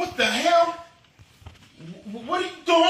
What the hell? What are you doing?